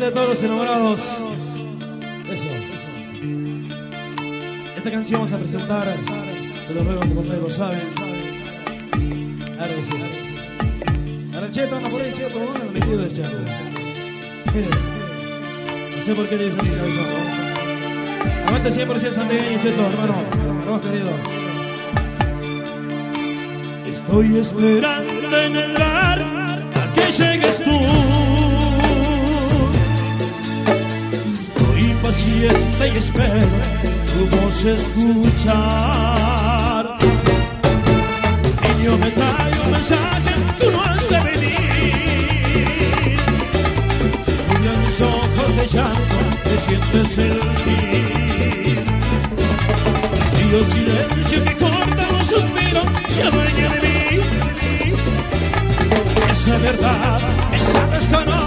de todos los enamorados. Eso. Esta canción vamos a presentar de los nuevos como ustedes lo saben. Ahora sí. Ahora el cheto anda por ahí, cheto, bueno, me quedo de cheto. Miren, no sé por qué le dice así cabezón. Aguante 100% santiagueño, cheto, hermano. Hermano querido. Estoy esperando en el bar a que llegues tú. Estoy impaciente y espero tu voz escuchar. Un niño me trae un mensaje, tú no has de venir. Nublan mis ojos de llanto, te sientes el fin. Y el silencio que corta un suspiro se adueña de mí. Esa verdad, esa con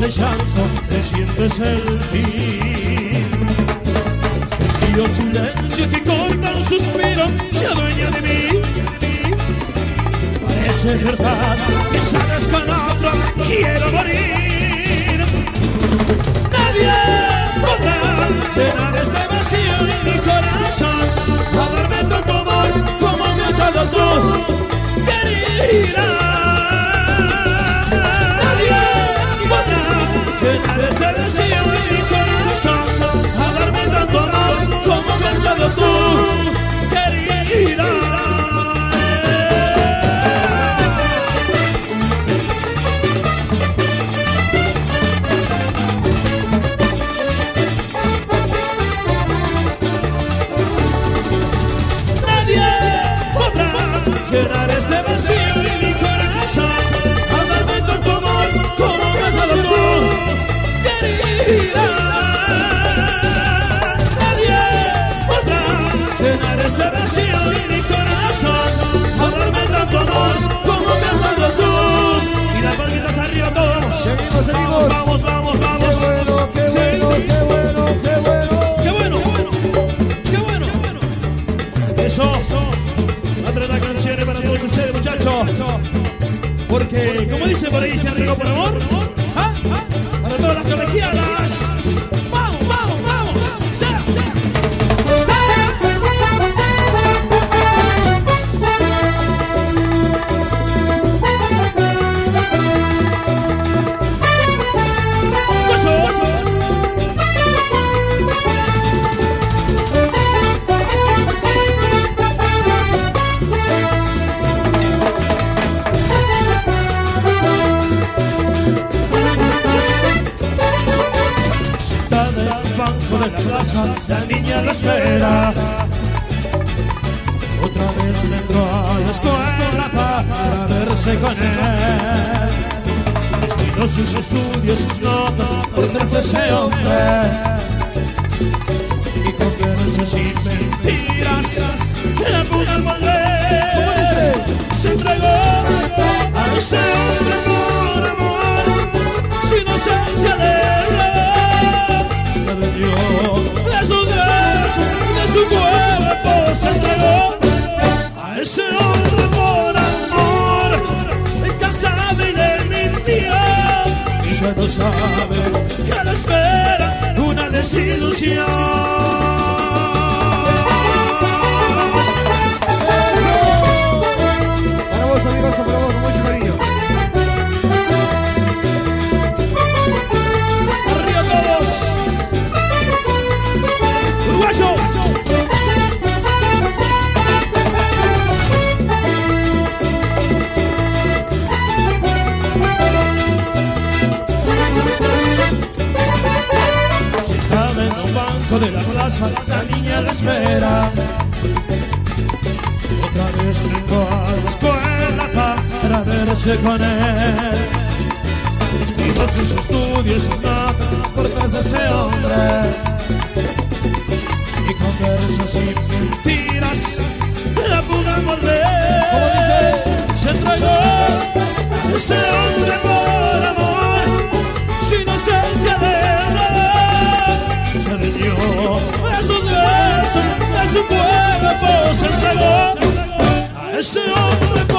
de llanto, te sientes el fin. Y el silencio que corta un suspiro se adueña de mí. Parece verdad que sales con dice entregó por amor. De la niña la espera. Otra vez me entró a la escuela para verse con él. Descuidó sus estudios, sus notas, por ese hombre. Y con versos y mentiras, la pudo volver. Se entregó a ese hombre sabe que le espera una desilusión. Verse con él. Escribo sus estudios, sus notas, por vez de ese hombre. Y conversas y mentiras, la. ¿Cómo dice? Se entregó ese hombre por amor, sin inocencia de amor. Se adueñó de sus besos, de su cuerpo, se entregó a ese hombre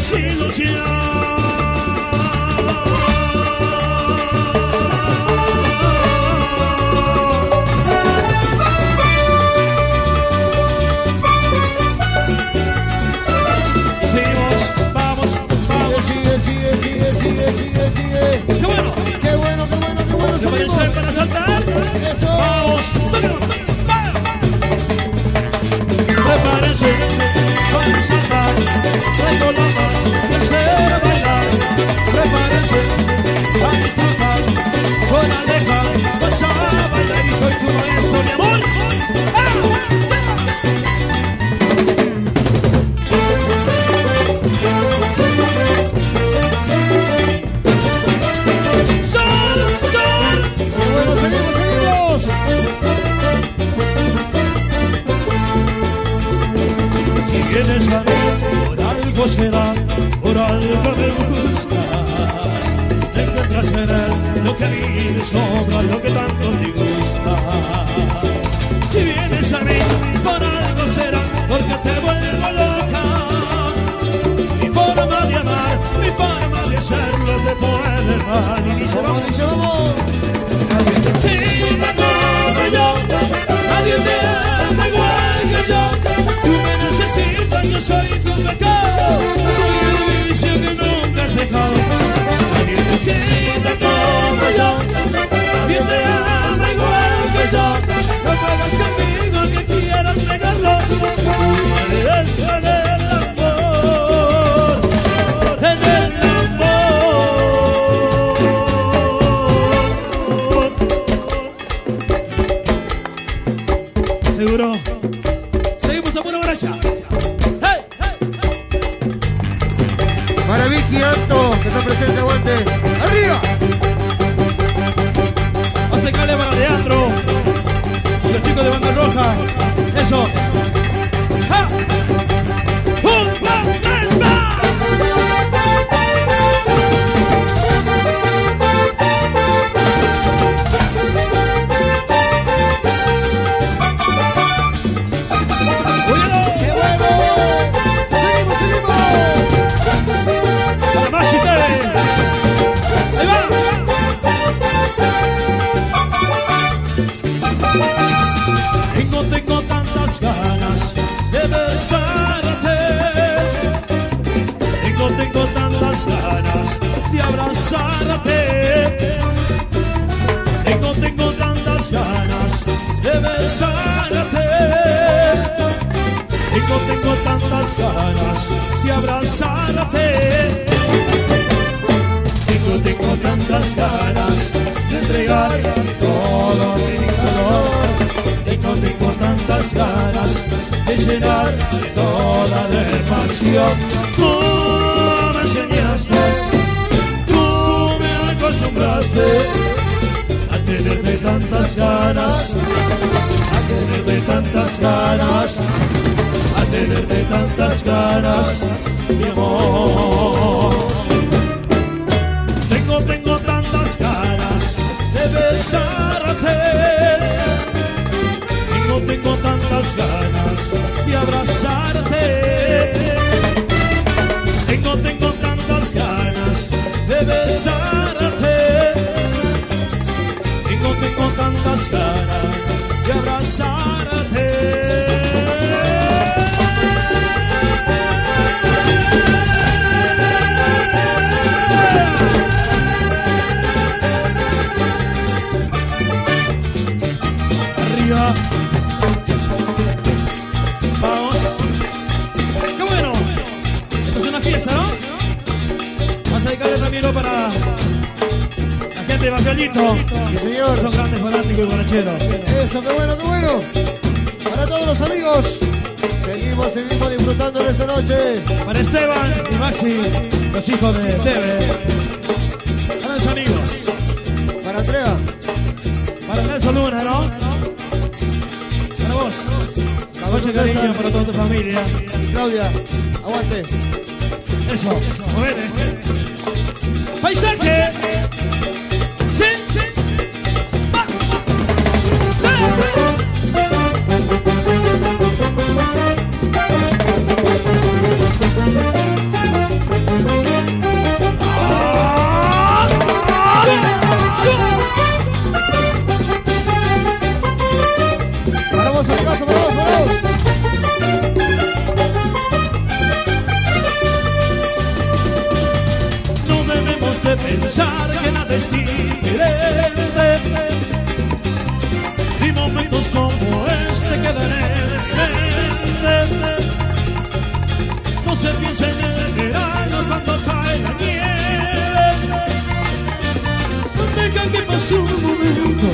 una desilusión. Y necesitas, yo soy tu pecado. Soy el vicio que nunca has dejado. Nadie te chica como yo, Presente, aguante. ¡Arriba! Hace cale para Leandro. Los chicos de banda roja. Eso. Ganas de abrazarte. Tengo, tantas ganas de besarte. Tengo, tengo tantas ganas de abrazarte. Tengo, tengo tantas ganas de entregar todo mi calor. Tengo, tengo tantas ganas de llenar toda de pasión. Tú acostumbraste a tenerte tantas ganas, a tenerte tantas ganas, a tenerte tantas ganas, mi amor. Tengo, tengo tantas ganas de besarte. Tengo, tengo tantas ganas de abrazarte. Tengo, tengo tantas ganas de besarte. Tantas ganas abrazarte. Vamos. Qué bueno. Es una fiesta, ¿no? amigo para de Evangelisto. Sí, señor. Son grandes fanáticos y borracheros. Eso, qué bueno, qué bueno. Para todos los amigos, seguimos, seguimos disfrutando de esta noche. Para Esteban y Maxi, los hijos de Teve. Para los amigos. Para Andrea, Para Nelson Luna, ¿no? Para vos. Mucho cariño para toda tu familia. Claudia, aguante. Eso, movete. Pensar que nada es diferente. Y momentos como este mente No se piensa en el verano cuando cae la nieve. Deja que pase un momento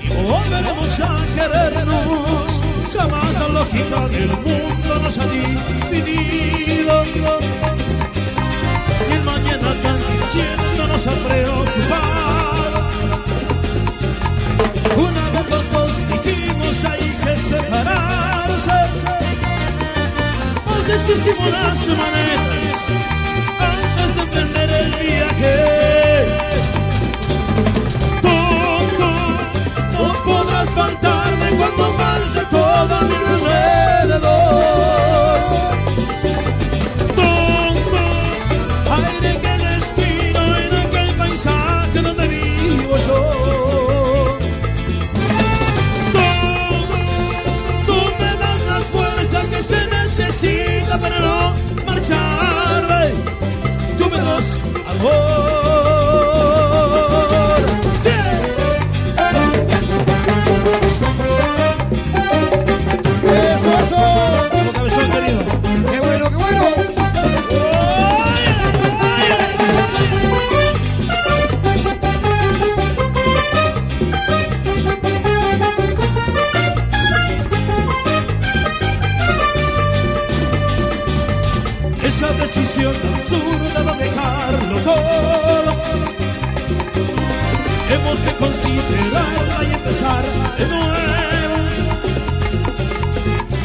y volveremos a querernos. Jamás la lógica del mundo nos ha dividido. Y mañana tan nos ha preocupado. Una vez los dos dijimos hay que separarse. Antes hicimos las maneras, antes de emprender el viaje. Absurda de dejarlo todo. Hemos de considerarla y empezar de nuevo.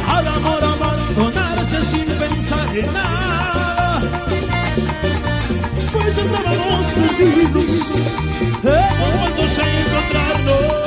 Al amor abandonarse sin pensar en nada. Pues estábamos perdidos. Hemos vuelto a encontrarnos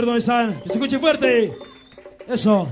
ver dónde están. Que se escuche fuerte. Eso.